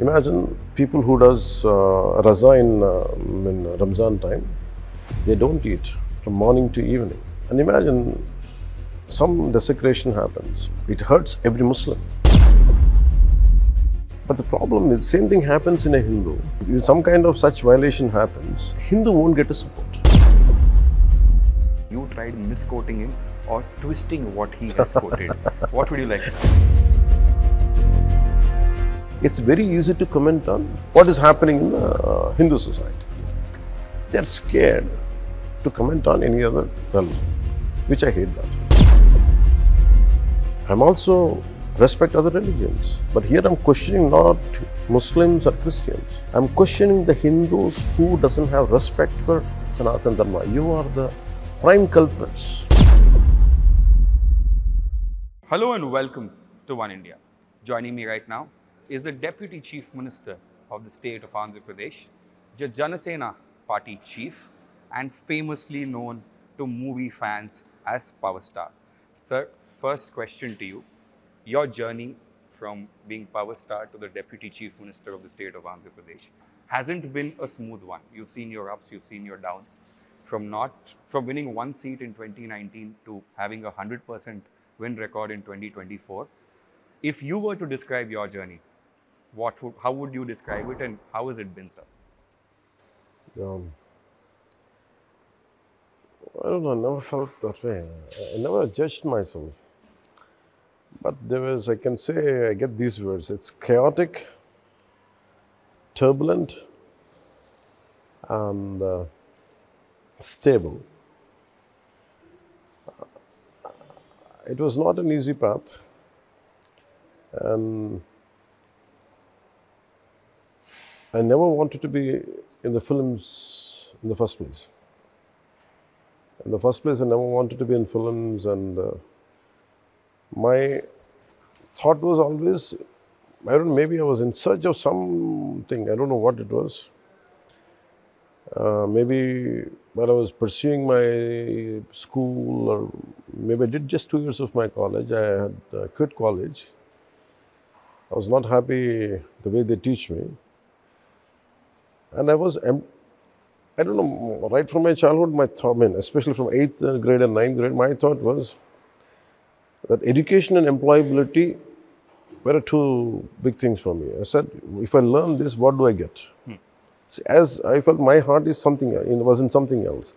Imagine people who does uh, raza in, uh, in Ramzan time, they don't eat from morning to evening. And imagine some desecration happens. It hurts every Muslim. But the problem is, same thing happens in a Hindu. If some kind of such violation happens, Hindu won't get a support. You tried misquoting him or twisting what he has quoted. What would you like to say? It's very easy to comment on what is happening in the uh, Hindu society. They're scared to comment on any other religion, which I hate that. I'm also respect other religions, but here I'm questioning not Muslims or Christians. I'm questioning the Hindus who doesn't have respect for Sanatan Dharma. You are the prime culprits. Hello and welcome to Oneindia. Joining me right now is the Deputy Chief Minister of the state of Andhra Pradesh, the Janasena Party Chief, and famously known to movie fans as Power Star. Sir, first question to you. Your journey from being Power Star to the Deputy Chief Minister of the state of Andhra Pradesh hasn't been a smooth one. You've seen your ups, you've seen your downs. From not from winning one seat in 2019 to having a 100% win record in 2024. If you were to describe your journey, what would, how would you describe it and how has it been, sir? Um, I don't know, I never felt that way. I never judged myself. But there was, I can say, I get these words it's chaotic, turbulent, and uh, stable. It was not an easy path. And I never wanted to be in the films in the first place. In the first place, I never wanted to be in films, and uh, my thought was always, I don't know, maybe I was in search of something, I don't know what it was. Uh, maybe while I was pursuing my school, or maybe I did just two years of my college, I had uh, quit college. I was not happy the way they teach me. And I was, I don't know, right from my childhood, my thought, I mean, especially from eighth grade and ninth grade, my thought was that education and employability were two big things for me. I said, if I learn this, what do I get? See, As I felt my heart is something, it was in something else.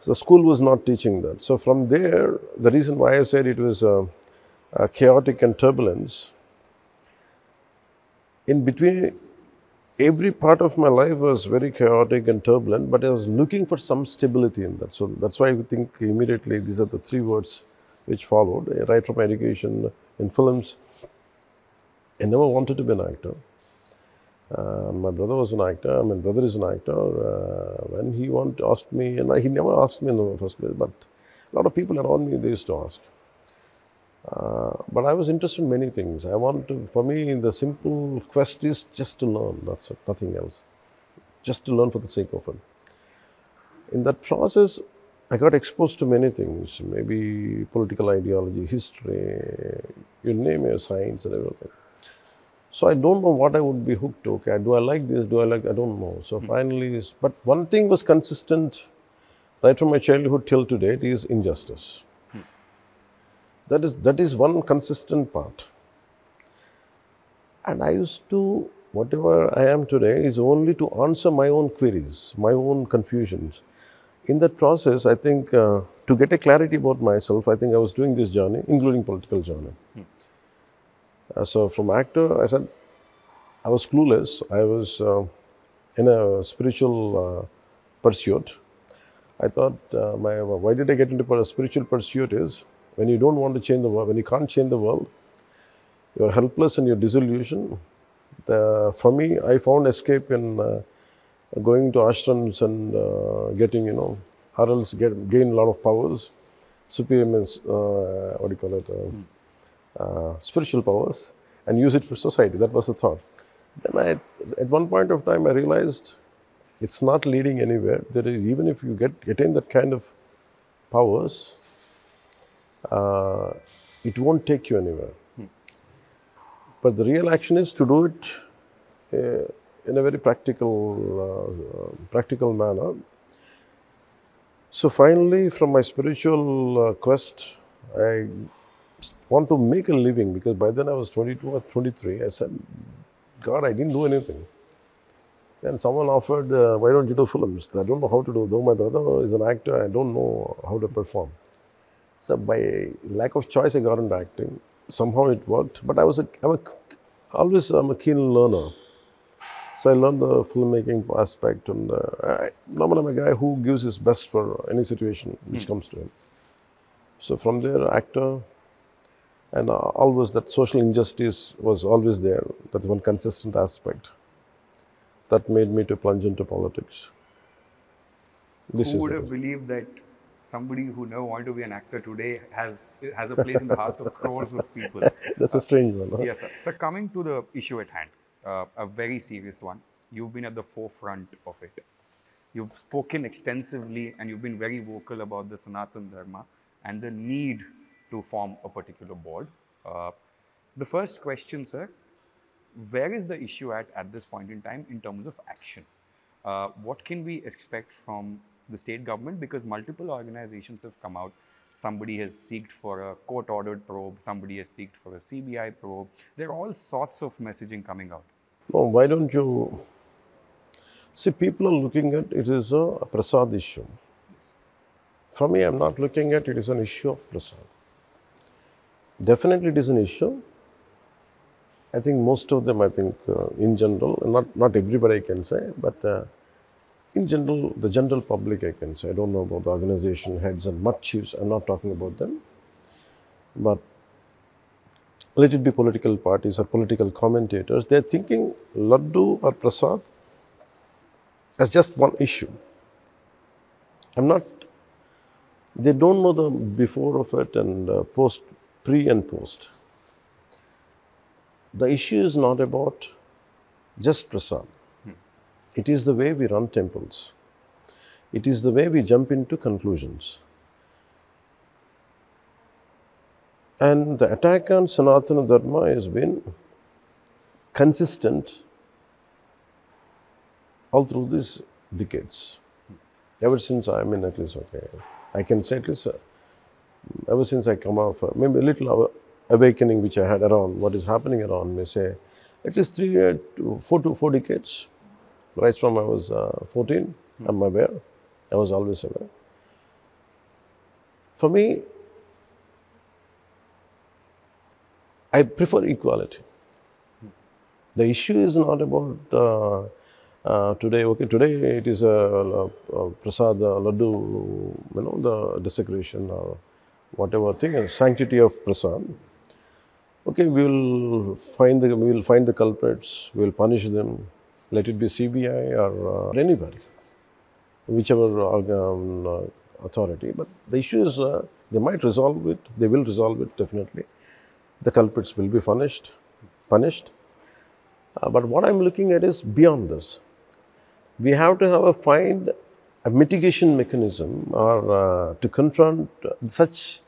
So school was not teaching that. So from there, the reason why I said it was uh, uh, chaotic and turbulence, in between every part of my life was very chaotic and turbulent, but I was looking for some stability in that. So that's why I think immediately these are the three words which followed, right from education in films. I never wanted to be an actor. Uh, my brother was an actor. My brother is an actor. Uh, when he want, asked me, and I, he never asked me in the first place, but a lot of people around me they used to ask. Uh, but I was interested in many things. I want to, for me, the simple quest is just to learn. That's it, nothing else. Just to learn for the sake of it. In that process, I got exposed to many things. Maybe political ideology, history, you name it, science and everything. So I don't know what I would be hooked to. Okay, do I like this? Do I like? I don't know. So finally, is- but one thing was consistent, right from my childhood till today, it is injustice. That is, that is one consistent part. And I used to, whatever I am today, is only to answer my own queries, my own confusions. In that process, I think uh, to get a clarity about myself, I think I was doing this journey, including political journey. Uh, so from actor, I said, I was clueless. I was uh, in a spiritual uh, pursuit. I thought, uh, my, why did I get into a spiritual pursuit is when you don't want to change the world, when you can't change the world, you're helpless and you're disillusioned. The, for me, I found escape in uh, going to ashrams and uh, getting, you know, or else get, gain a lot of powers. Superior means, uh, what do you call it, uh, uh, spiritual powers, and use it for society. That was the thought. Then I, at one point of time, I realized it's not leading anywhere. There is, even if you get attain that kind of powers, uh, it won't take you anywhere. But the real action is to do it uh, in a very practical, uh, practical manner. So finally, from my spiritual uh, quest, I want to make a living because by then I was 22 or 23. I said, God, I didn't do anything. Then someone offered, uh, why don't you do films? I don't know how to do. Though my brother is an actor, I don't know how to perform. So by lack of choice, I got into acting. Somehow it worked, but I was a, I'm a, always I'm a keen learner. So I learned the filmmaking aspect, and uh, I, normally I'm a guy who gives his best for any situation which comes to him. So from there, actor, and uh, always that social injustice was always there. That's one consistent aspect that made me to plunge into politics. This Who is would have believed that somebody who never wanted to be an actor today has has a place in the hearts of crores of people? That's a strange one. Huh? Yes, sir. So coming to the issue at hand, uh, a very serious one. You've been at the forefront of it. You've spoken extensively and you've been very vocal about the Sanatan Dharma and the need to form a particular board. Uh, the first question, sir, where is the issue at at this point in time in terms of action? Uh, what can we expect from the state government? Because multiple organizations have come out. Somebody has sought for a court ordered probe, somebody has sought for a CBI probe. There are all sorts of messaging coming out. No, why don't you see? People are looking at it is a prasad issue. For me, I'm not looking at it as an issue of prasad. Definitely, it is an issue. I think most of them, I think, uh, in general, not not everybody I can say, but uh, in general, the general public I can say. I don't know about the organization heads and mutt chiefs. I'm not talking about them, but let it be political parties or political commentators. They're thinking laddu or prasad as just one issue. I'm not. They don't know the before of it and uh, post, pre and post. The issue is not about just prasad. It is the way we run temples. It is the way we jump into conclusions. And the attack on Sanatana Dharma has been consistent all through these decades. Ever since I'm in at least, okay, I can say at least, uh, ever since I come out, of, maybe a little awakening which I had around what is happening around me, say, at least three uh, to four to four decades, right from I was uh, 14, I'm aware, I was always aware. For me, I prefer equality. The issue is not about uh, uh, today. Okay, today it is a, uh uh prasad, uh, laddu, you know, the desecration or whatever thing, uh, sanctity of prasad. Okay, we will find the we will find the culprits. We will punish them. Let it be CBI or uh, anybody, whichever um, authority. But the issue is uh, they might resolve it. They will resolve it definitely the culprits will be punished. punished. Uh, but what I'm looking at is beyond this. We have to have a find a mitigation mechanism or uh, to confront such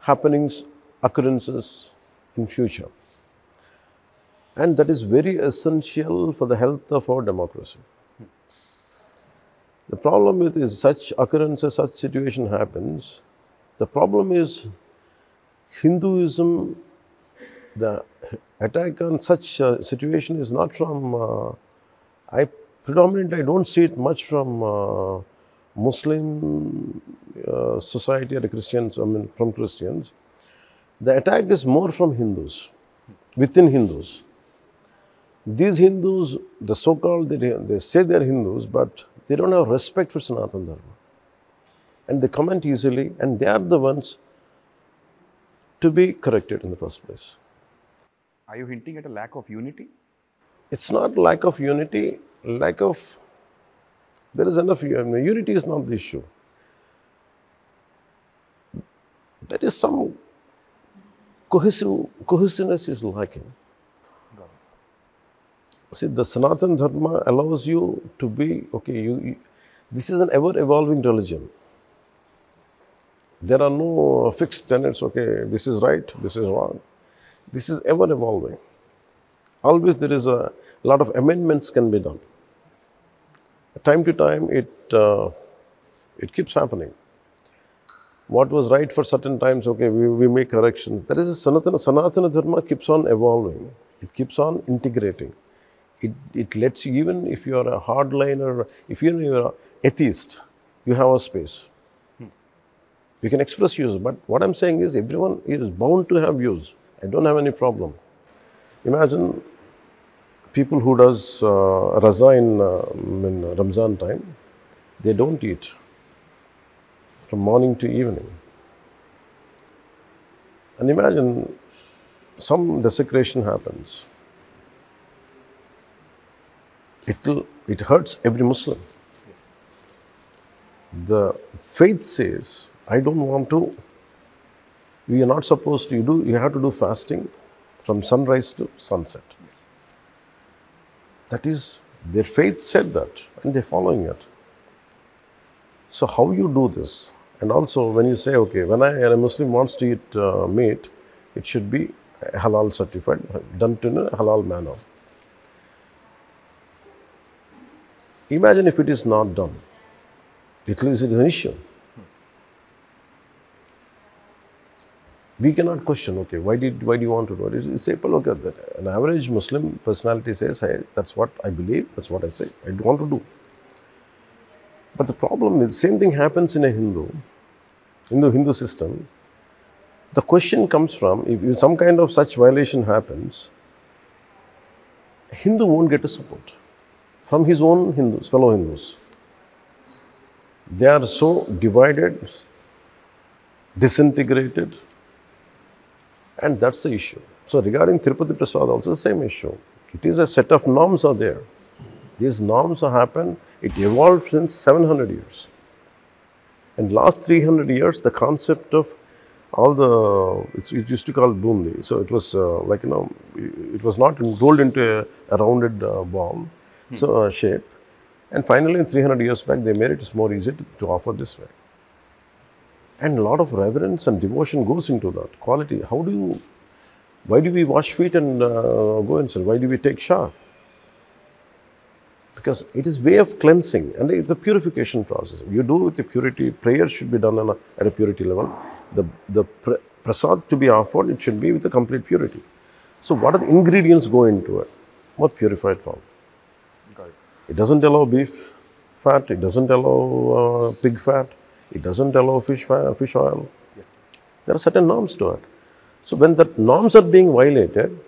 happenings, occurrences in future. And that is very essential for the health of our democracy. The problem with is such occurrences, such situation happens. The problem is Hinduism the attack on such uh, situation is not from uh, I predominantly don't see it much from uh, Muslim uh, society or the Christians. I mean from Christians. The attack is more from Hindus, within Hindus. These Hindus, the so-called they, they say they are Hindus, but they don't have respect for Sanatana Dharma, and they comment easily, and they are the ones to be corrected in the first place. Are you hinting at a lack of unity? It's not lack of unity, lack of. There is enough. Unity is not the issue. There is some cohesive, cohesiveness is lacking. See, the Sanatan Dharma allows you to be okay. You, you this is an ever-evolving religion. There are no fixed tenets. Okay, this is right, this is wrong. This is ever evolving. always there is a lot of amendments can be done. Time to time, it, uh, it keeps happening. What was right for certain times, okay, we, we make corrections. That is, a Sanatana, Sanatana Dharma keeps on evolving. It keeps on integrating. It, it lets you, even if you are a hardliner, if you're, you're an atheist, you have a space. You can express views, but what I'm saying is everyone is bound to have views. I don't have any problem. Imagine people who does uh, raza in, uh, in Ramzan time, they don't eat from morning to evening. And imagine some desecration happens. It, will, it hurts every Muslim. Yes. The faith says, I don't want to, we are not supposed to, you, do, you have to do fasting from sunrise to sunset. Yes. That is, their faith said that, and they're following it. So, how you do this? And also, when you say, okay, when a Muslim wants to eat uh, meat, it should be halal certified, done in a halal manner. Imagine if it is not done. At least it is an issue. We cannot question, okay, why did why do you want to do it? It's, simple, okay, an average Muslim personality says, hey, that's what I believe, that's what I say, I do want to do. But the problem is, the same thing happens in a Hindu, in the Hindu system. The question comes from, if some kind of such violation happens, Hindu won't get a support from his own Hindus, fellow Hindus. They are so divided, disintegrated, and that's the issue. So regarding Tirupati Prasad, also the same issue. It is a set of norms are there. These norms have happened, it evolved since 700 years. In last 300 years, the concept of all the, it used to call bundi. So it was uh, like, you know, it was not rolled into a, a rounded uh, ball, so uh, shape. And finally, in 300 years back, they made it more easy to, to offer this way. And a lot of reverence and devotion goes into that quality. How do you, why do we wash feet and uh, go inside? Why do we take shower? Because it is way of cleansing and it's a purification process. You do with the purity, prayer should be done a, at a purity level. The, the pr- prasad to be offered, it should be with a complete purity. So what are the ingredients go into it? More purified form. It. It doesn't allow beef fat, it doesn't allow uh, pig fat, it doesn't allow fish, fat, fish oil. Yes. There are certain norms to it. So when the norms are being violated,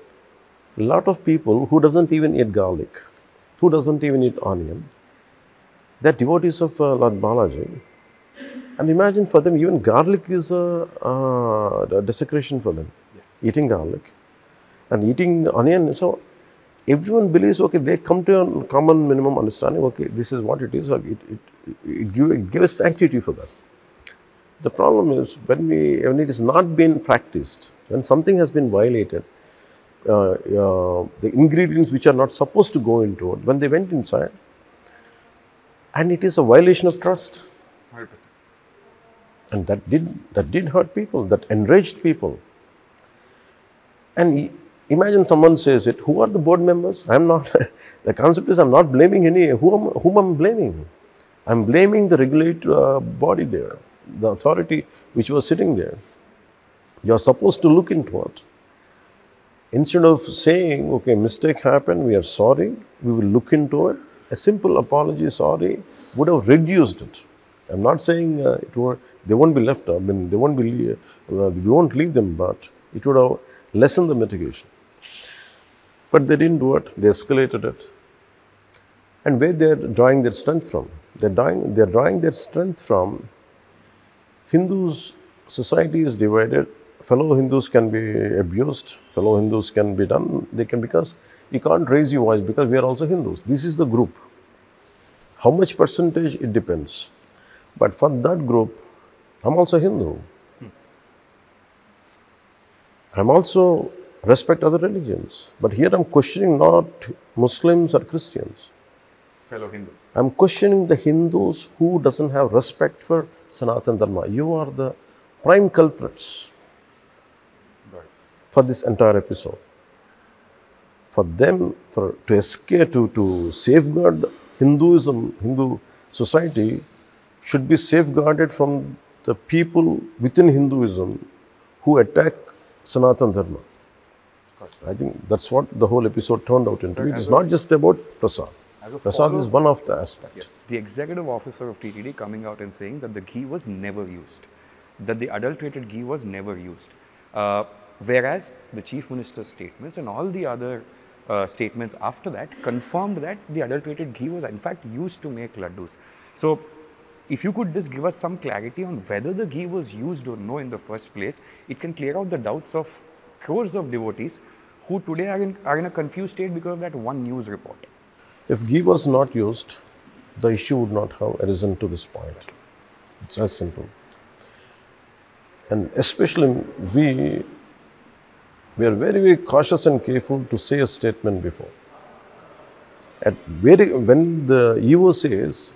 a lot of people who doesn't even eat garlic, who doesn't even eat onion, they're devotees of uh, Lord Balaji. And imagine for them, even garlic is a, uh, a desecration for them. Yes. Eating garlic and eating onion. So everyone believes, okay, they come to a common minimum understanding, okay, this is what it is. It, it, it, give, it gives sanctity for that. The problem is when we when it is not been practiced, when something has been violated, uh, uh, the ingredients which are not supposed to go into it, when they went inside, and it is a violation of trust, 100%. and that did that did hurt people, that enraged people. And imagine someone says it. Who are the board members? I'm not. the concept is I'm not blaming any. Who am whom I'm blaming? I'm blaming the regulatory uh, body there, the authority which was sitting there. You're supposed to look into it. Instead of saying, okay, mistake happened, we are sorry, we will look into it, a simple apology, sorry, would have reduced it. I'm not saying uh, it were, they won't be left, I mean, they won't be, uh, we won't leave them, but it would have lessened the mitigation. But they didn't do it, they escalated it. And where they're drawing their strength from? They're drawing, they're drawing their strength from Hindus, society is divided. Fellow Hindus can be abused, fellow Hindus can be done. They can because you can't raise your voice because we are also Hindus. This is the group. How much percentage it depends. But for that group, I'm also Hindu. I'm also respect other religions. But here I'm questioning not Muslims or Christians. Fellow Hindus. I'm questioning the Hindus who doesn't have respect for Sanatana Dharma. You are the prime culprits it. for this entire episode. for them, for to escape, to, to safeguard Hinduism, Hindu society, should be safeguarded from the people within Hinduism who attack Sanatan Dharma. I think that's what the whole episode turned out into. Sir, it a- not just about Prasad. Prasad is one of the aspects. Yes. The executive officer of TTD coming out and saying that the ghee was never used, that the adulterated ghee was never used. Uh, whereas the chief minister's statements and all the other uh, statements after that confirmed that the adulterated ghee was in fact used to make laddus. So, if you could just give us some clarity on whether the ghee was used or no in the first place, it can clear out the doubts of crores of devotees who today are in, are in a confused state because of that one news report. If ghee was not used, the issue would not have arisen to this point. It's as simple. And especially we, we are very, very cautious and careful to say a statement before. At very, when the EO says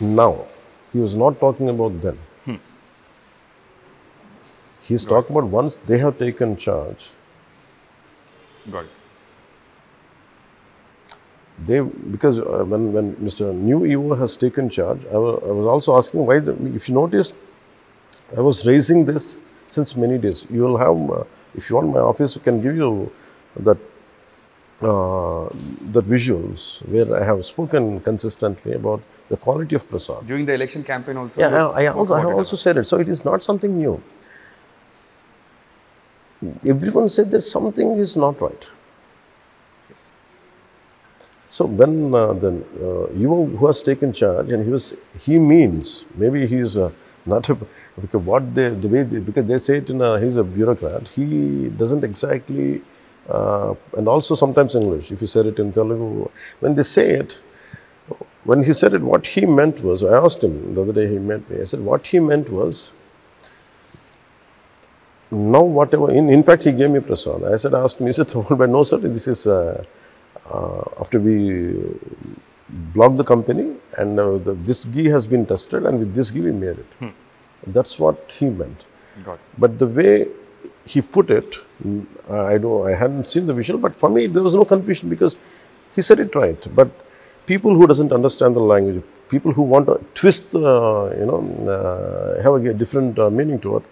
now, he was not talking about then. He's talking about once they have taken charge, Got it. they because uh, when when Mr. New EO has taken charge, I wa- I was also asking why. The, if you notice, I was raising this since many days. You will have, uh, if you want, my office can give you that uh, the visuals where I have spoken consistently about the quality of prasad. During the election campaign also? Yeah, I, I, also, I have also said it. So it is not something new. Everyone said there's something is not right. Yes. So when uh, the uh, who has taken charge and he was he means maybe he is uh, not a, because what they the way they, because they say it in a, he's a bureaucrat he doesn't exactly uh, and also sometimes English if you said it in Telugu when they say it when he said it what he meant was I asked him the other day he met me I said what he meant was now whatever in, in fact he gave me prasad I said I asked him he said but no sir this is uh, uh, after we blocked the company and uh, the, this ghee has been tested and with this ghee we made it. That's what he meant. Got it. But the way he put it, mm, I don't, I hadn't seen the visual, but for me there was no confusion because he said it right. But people who doesn't understand the language, people who want to twist, the, you know, uh, have a different uh, meaning to it,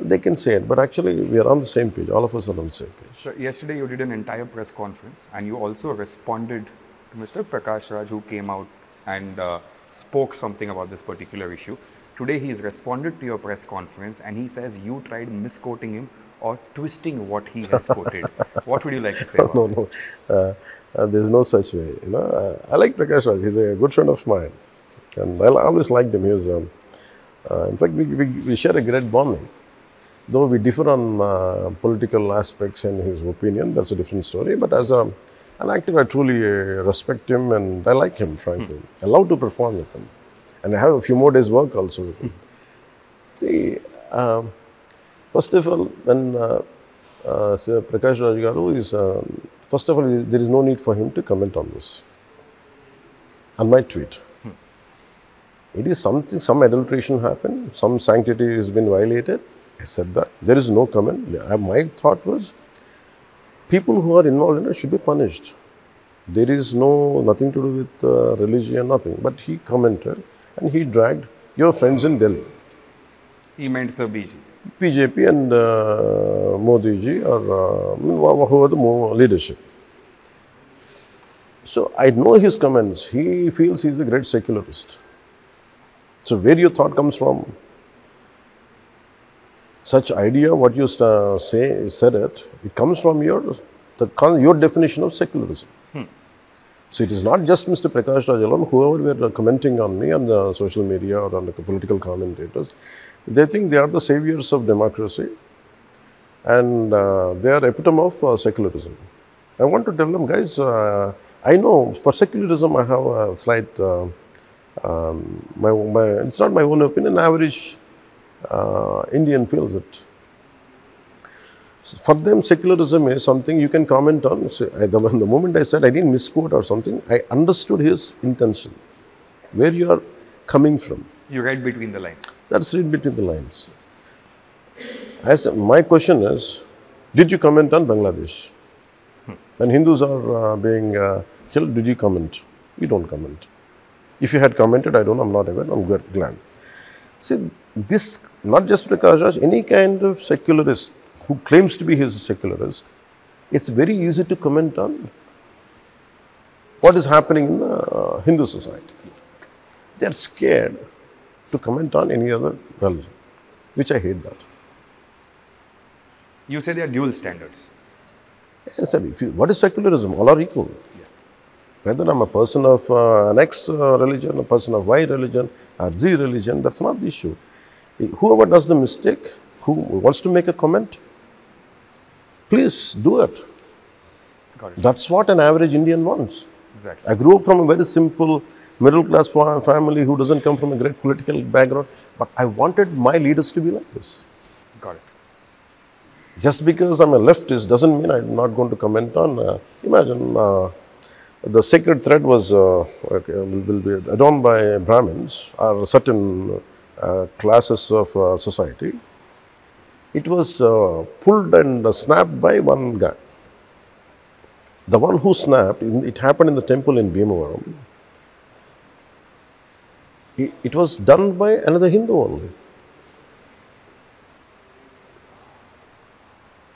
they can say it. But actually, we are on the same page. All of us are on the same page. So yesterday you did an entire press conference and you also responded to Mr. Prakash Raj who came out and uh, spoke something about this particular issue. Today he has responded to your press conference and he says you tried misquoting him or twisting what he has quoted. What would you like to say about no, no. Uh, uh, there's no such way. You know, uh, I like Prakash Raj. He's a good friend of mine, and I always liked him. He was, um, uh, in fact, we, we, we share a great bonding. Though we differ on uh, political aspects and his opinion, that's a different story. But as a, an actor, I truly uh, respect him and I like him, frankly. I love to perform with him, and I have a few more days' work also with him. See, um, first of all, when uh, uh, Sir Prakash Raj Garu is, um, first of all, there is no need for him to comment on this, on my tweet. It is something, some adulteration happened, some sanctity has been violated. I said that. There is no comment. My thought was, people who are involved in it should be punished. There is no, nothing to do with uh, religion, nothing. But he commented and he dragged your friends in Delhi. He meant the BG. BJP and uh, Modi ji or uh, who who are the leadership. So I know his comments. He feels he's a great secularist. So where your thought comes from? Such idea, what you sta- say, said it, it comes from your the con- your definition of secularism. So it is not just Mr. Prakash Raj alone, whoever were commenting on me on the social media or on the political commentators, they think they are the saviors of democracy and uh, they are epitome of uh, secularism. I want to tell them, guys, uh, I know for secularism I have a slight, uh, um, my, my, it's not my own opinion, average uh, Indian feels it. So for them, secularism is something you can comment on. So I, the, the moment I said I didn't misquote or something, I understood his intention, where you are coming from. You read between the lines. That's read between the lines. I said, my question is, did you comment on Bangladesh? When Hindus are uh, being uh, killed, did you comment? You don't comment. If you had commented, I don't know, I'm not aware, I'm glad. See, this, not just Prakash Raj, any kind of secularist who claims to be his secularist, it's very easy to comment on what is happening in the uh, Hindu society. They're scared to comment on any other religion, which I hate that. You say there are dual standards. Yes, sir, if you, what is secularism? All are equal. Yes. Whether I'm a person of uh, an X uh, religion, a person of Y religion, or Z religion, that's not the issue. Whoever does the mistake, who wants to make a comment, please do it. It. That's what an average Indian wants. Exactly. I grew up from a very simple middle class family who doesn't come from a great political background, but I wanted my leaders to be like this. Got it. Just because I'm a leftist doesn't mean I'm not going to comment on. Uh, imagine uh, the sacred thread was uh, okay, will, be adorned by Brahmins or certain uh, classes of uh, society. It was uh, pulled and uh, snapped by one guy. The one who snapped, it happened in the temple in Bhimavaram. It, it was done by another Hindu only.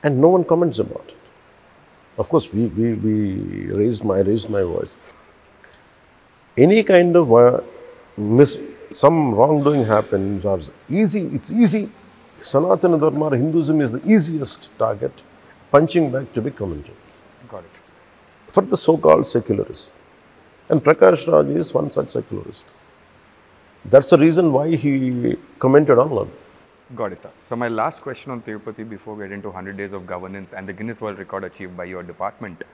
and no one comments about it. Of course, we, we, we raised my raised my voice. Any kind of uh, mis, some wrongdoing happens, or easy, it's easy. Sanatana Dharma, or Hinduism is the easiest target, punching back to be commented Got it. for the so-called secularists. And Prakash Raj is one such secularist. That's the reason why he commented on Lord. Got it, sir. So my last question on Tirupati before we get into 100 days of governance and the Guinness World Record achieved by your department.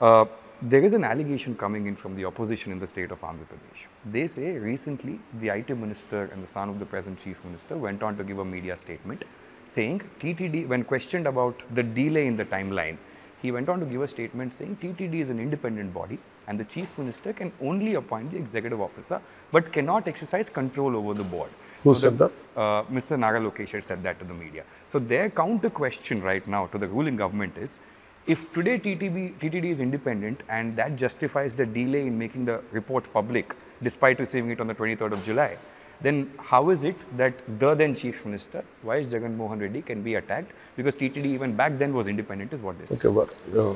Uh, there is an allegation coming in from the opposition in the state of Andhra Pradesh. They say recently the IT minister and the son of the present chief minister went on to give a media statement saying TTD, when questioned about the delay in the timeline, he went on to give a statement saying TTD is an independent body and the chief minister can only appoint the executive officer but cannot exercise control over the board. Who So said the- that? uh, Mr. Naga had said that to the media. So their counter question right now to the ruling government is, if today TTB, TTD is independent and that justifies the delay in making the report public despite receiving it on the 23rd of July, then how is it that the then chief minister, Y.S. Jagan Mohan Reddy, can be attacked because TTD even back then was independent is what they say. Okay, but uh,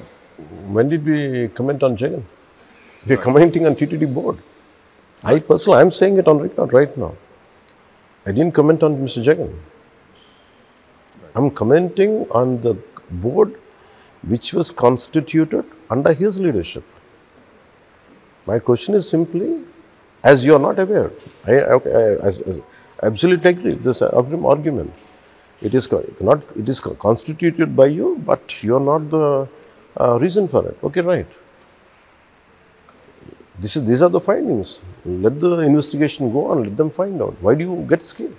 when did we comment on Jagan? We're commenting on TTD board. I personally, I'm saying it on record right now. I didn't comment on Mr. Jagan. I'm commenting on the board which was constituted under his leadership. My question is simply, as you are not aware, I, I, I, as, absolutely agree with this argument. It is not. It is constituted by you, but you are not the uh, reason for it. Okay, right. This is, these are the findings. Let the investigation go on. Let them find out. Why do you get scared?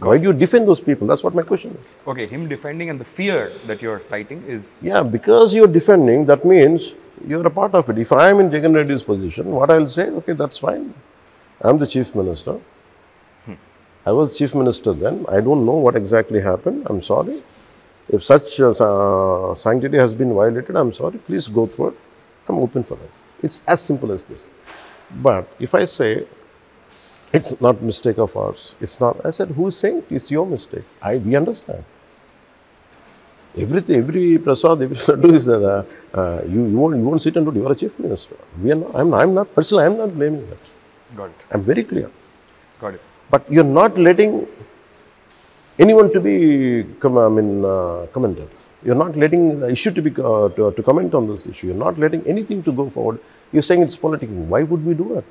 Why do you defend those people? That's what my question is. Okay, him defending and the fear that you're citing is Yeah, because you're defending, that means you're a part of it. If I am in Jagan Reddy's position, what I'll say, okay, that's fine. I'm the chief minister. I was chief minister then. I don't know what exactly happened. I'm sorry. If such uh, sanctity has been violated, I'm sorry. Please go through it. I'm open for that. It's as simple as this. But if I say it's not mistake of ours, it's not. I said, who is saying it? it's your mistake? I we understand. Everything, every prasad, every laddu is that uh, uh, you, you, won't, you won't sit and do it. You are a chief minister. We are not, I'm, I'm not, personally, I'm not blaming that. got it, I'm very clear. got it. But you're not letting anyone to be, com- I mean, uh, commented. You're not letting the issue to be, uh, to, to comment on this issue. You're not letting anything to go forward. You're saying it's political. Why would we do it?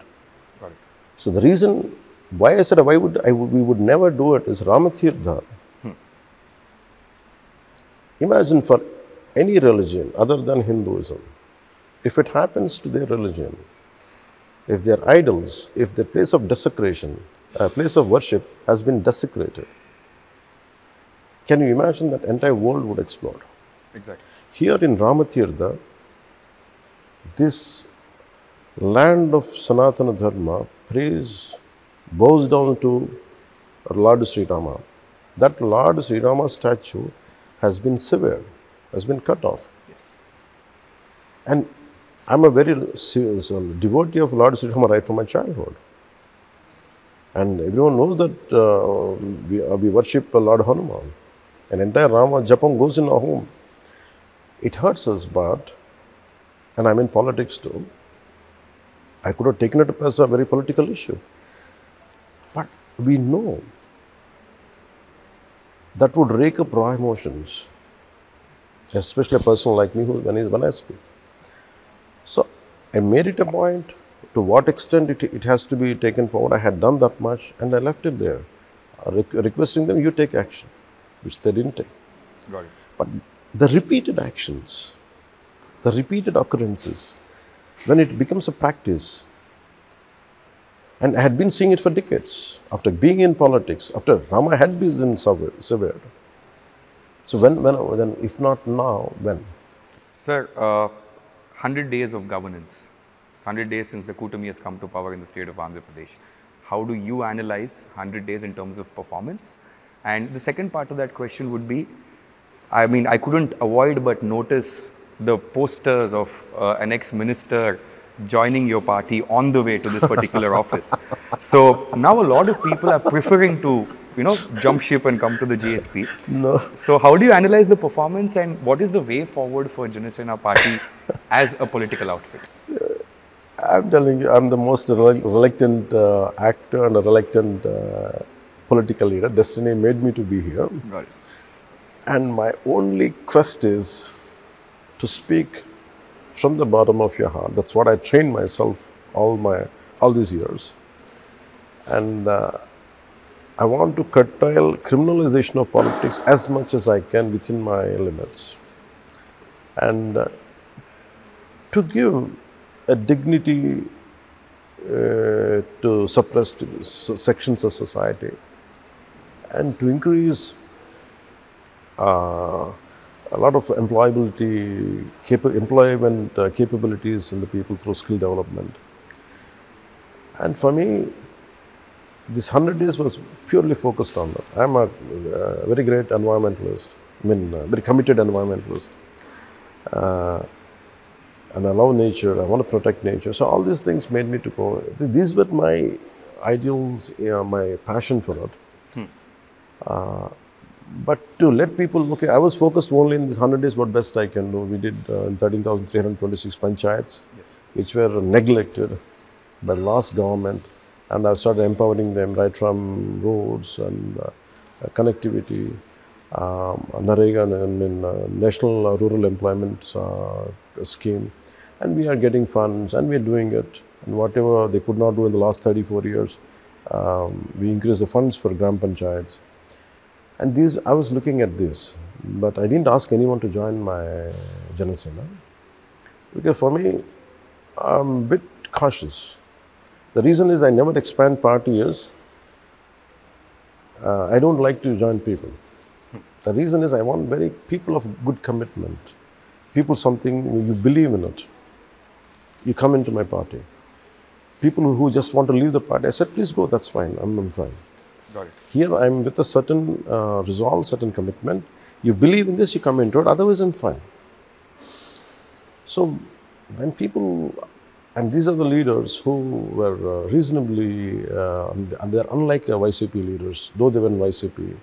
So the reason why I said why would I would, we would never do it is Ramatirtha. Imagine for any religion other than Hinduism, if it happens to their religion, if their idols, if their place of desecration, uh, place of worship has been desecrated, can you imagine that entire world would explode? Exactly. Here in Ramatirtha, this land of Sanatana Dharma prays, bows down to Lord Sri Rama. That Lord Sri Rama statue has been severed, has been cut off. Yes. And I'm a very serious, devotee of Lord Sri Rama right from my childhood. And everyone knows that uh, we, uh, we worship Lord Hanuman. An entire Rama Japam goes in our home. It hurts us, but, and I'm in politics too, I could have taken it as a very political issue. But we know that would rake up raw emotions, especially a person like me who, when, he's, when I speak. So I made it a point to what extent it, it has to be taken forward. I had done that much and I left it there, re- requesting them, you take action, which they didn't take. Got it. But the repeated actions, the repeated occurrences, when it becomes a practice, and I had been seeing it for decades after being in politics, after Rama had been severed. So when, when, then if not now, when? Sir, uh, 100 days of governance. It's 100 days since the Kutami has come to power in the state of Andhra Pradesh. How do you analyze 100 days in terms of performance? And the second part of that question would be, I mean, I couldn't avoid but notice the posters of uh, an ex-minister joining your party on the way to this particular office. So now a lot of people are preferring to, you know, jump ship and come to the JSP. No. So how do you analyze the performance and what is the way forward for Janasena party as a political outfit? I'm telling you, I'm the most reluctant uh, actor and a reluctant uh, political leader. Destiny made me to be here. It. And my only quest is to speak from the bottom of your heart. That's what I trained myself all my all these years. And uh, I want to curtail criminalization of politics as much as I can within my limits. And uh, to give a dignity uh, to suppressed sections of society and to increase uh, a lot of employability, capa- employment uh, capabilities in the people through skill development. And for me, this 100 days was purely focused on that. I'm a uh, very great environmentalist, I mean, uh, very committed environmentalist. Uh, and I love nature, I want to protect nature. So, all these things made me to go. th- These were my ideals, you know, my passion for it. Uh, but to let people look, I was focused only in this 100 days what best I can do. We did uh, 13,326 panchayats, Yes. which were neglected by the last government. And I started empowering them right from roads and uh, uh, connectivity, um, NREGA, mean, uh, National uh, Rural Employment uh, Scheme. And we are getting funds and we are doing it. And whatever they could not do in the last 34 years, um, we increased the funds for Gram Panchayats. And these, I was looking at this, but I didn't ask anyone to join my Janasena because for me, I'm a bit cautious. The reason is I never expand parties. Uh, I don't like to join people. The reason is I want very people of good commitment, people something you believe in it. You come into my party. People who- who just want to leave the party, I said, please go. That's fine. I'm, I'm fine. Got it. Here I'm with a certain uh, resolve, certain commitment. You believe in this, you come into it. Otherwise, I'm fine. So when people, and these are the leaders who were uh, reasonably, uh, and they're unlike uh, YCP leaders, though they were in YCP.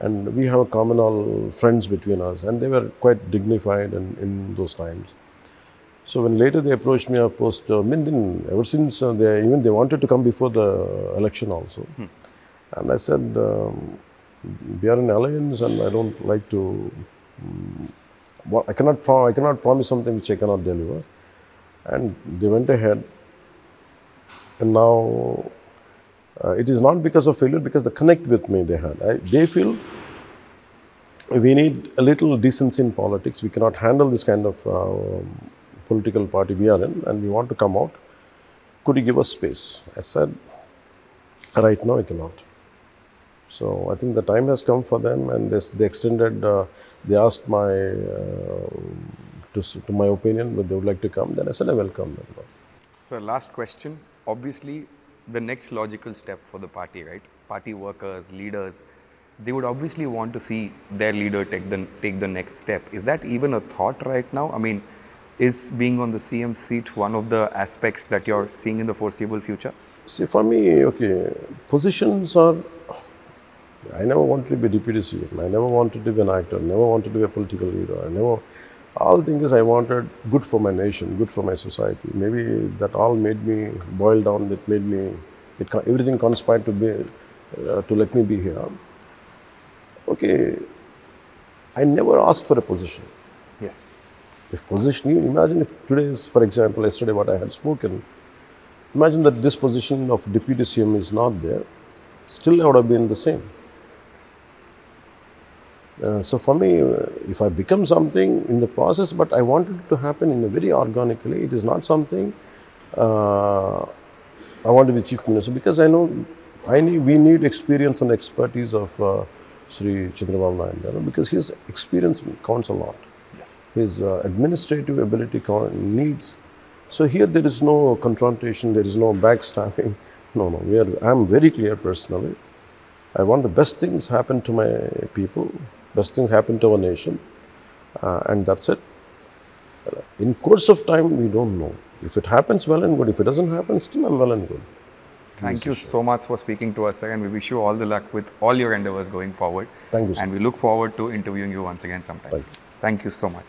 And we have communal friends between us, and they were quite dignified in, in those times. So when later they approached me, of course, uh, mean, ever since uh, they even they wanted to come before the election also, and I said um, we are in alliance, and I don't like to. mm, what I cannot pro- I cannot promise something which I cannot deliver, and they went ahead, and now uh, it is not because of failure, because the connect with me they had. I, they feel we need a little decency in politics. We cannot handle this kind of uh, political party we are in, and we want to come out. Could you give us space? I said, right now I cannot. So I think the time has come for them, and this, they extended. Uh, they asked my uh, to, to my opinion, but they would like to come. Then I said I welcome them. So last question. Obviously, the next logical step for the party, right? Party workers, leaders, they would obviously want to see their leader take the take the next step. Is that even a thought right now? I mean, Is being on the CM seat one of the aspects that you're seeing in the foreseeable future? See, for me, okay, positions are. I never wanted to be a deputy CM. I never wanted to be an actor. I Never wanted to be a political leader. I never. All the things I wanted good for my nation, good for my society. Maybe that all made me boil down. That made me. It, everything conspired to be uh, to let me be here. Okay, I never asked for a position. Yes. If position, you imagine if today is, for example, yesterday what I had spoken, imagine that this position of deputy CM is not there, still I would have been the same. Uh, so for me, uh, if I become something in the process, but I wanted it to happen in a very organically, it is not something uh, I want to be chief minister because I know I need, we need experience and expertise of uh, Sri Chandrababu Naidu you know, because his experience counts a lot Yes. his uh, administrative ability needs. So here there is no confrontation, there is no backstabbing. No, no. We are, I'm very clear personally. I want the best things happen to my people, best thing happened to our nation, uh, and that's it. In course of time, we don't know. If it happens, well and good. If it doesn't happen, still I'm well and good. Thank you so much for speaking to us, sir, and we wish you all the luck with all your endeavors going forward. Thank you, sir. And we look forward to interviewing you once again sometime. Thank you. Thank you so much.